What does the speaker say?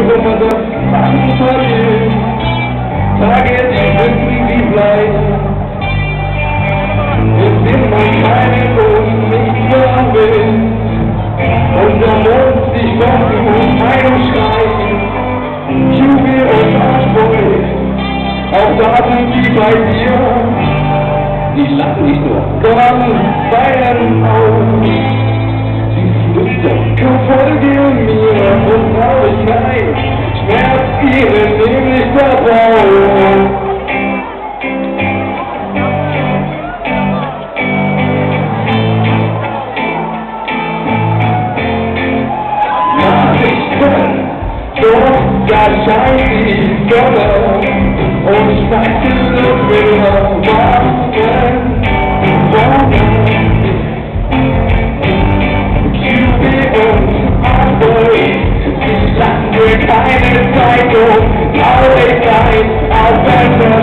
give up my love too much I can't even sleep these nights It's in my mind, maybe I'm Und der Mond, Jubel und Archboy Auch da sind sie bei dir Die lachen nicht nur nämlich dabei. Doch da scheint die Sonne cycle, how it dies, how bad was.